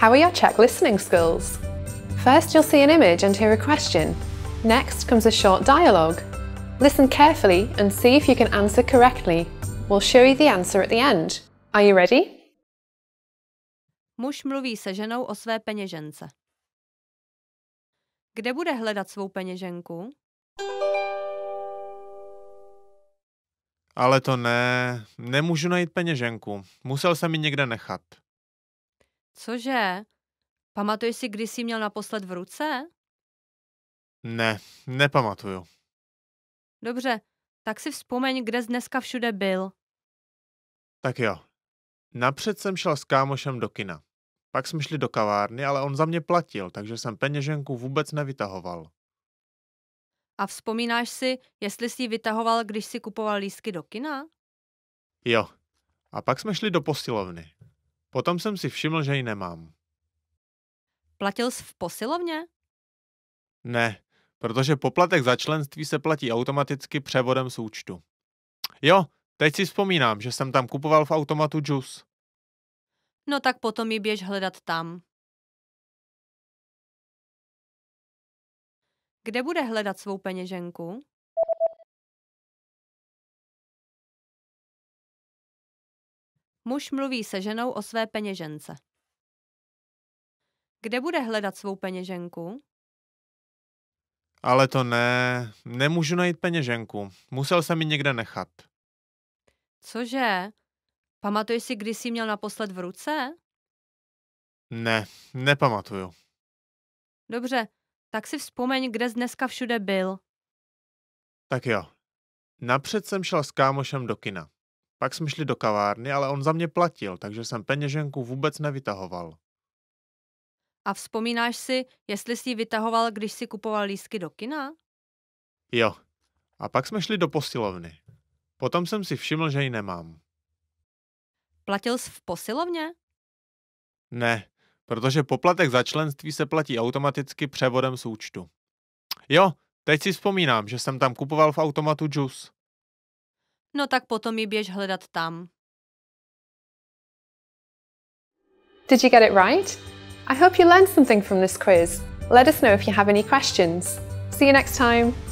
How are your Czech listening skills? First, you'll see an image and hear a question. Next comes a short dialogue. Listen carefully and see if you can answer correctly. We'll show you the answer at the end. Are you ready? Muž mluví se ženou o své peněžence. Kde bude hledat svou peněženku? Ale to ne, nemůžu najít peněženku. Musel jsem ji někde nechat. Cože? Pamatuješ si, kdy jsi měl naposled v ruce? Ne, nepamatuju. Dobře, tak si vzpomeň, kde jsi dneska všude byl. Tak jo. Napřed jsem šel s kámošem do kina. Pak jsme šli do kavárny, ale on za mě platil, takže jsem peněženku vůbec nevytahoval. A vzpomínáš si, jestli jsi ji vytahoval, když si kupoval lístky do kina? Jo. A pak jsme šli do posilovny. Potom jsem si všiml, že ji nemám. Platil jsi v posilovně? Ne, protože poplatek za členství se platí automaticky převodem z účtu. Jo, teď si vzpomínám, že jsem tam kupoval v automatu džus. No tak potom ji běž hledat tam. Kde bude hledat svou peněženku? Muž mluví se ženou o své peněžence. Kde bude hledat svou peněženku? Ale to ne, nemůžu najít peněženku. Musel jsem ji někde nechat. Cože? Pamatuješ si, kdy jsi měl naposled v ruce? Ne, nepamatuju. Dobře, tak si vzpomeň, kde jsi dneska všude byl. Tak jo. Napřed jsem šel s kámošem do kina. Pak jsme šli do kavárny, ale on za mě platil, takže jsem peněženku vůbec nevytahoval. A vzpomínáš si, jestli jsi ji vytahoval, když si kupoval lístky do kina? Jo. A pak jsme šli do posilovny. Potom jsem si všiml, že ji nemám. Platil jsi v posilovně? Ne, protože poplatek za členství se platí automaticky převodem z účtu. Jo, teď si vzpomínám, že jsem tam kupoval v automatu džus. No tak potom ji běž hledat tam. Did you get it right? I hope you learned something from this quiz. Let us know if you have any questions. See you next time.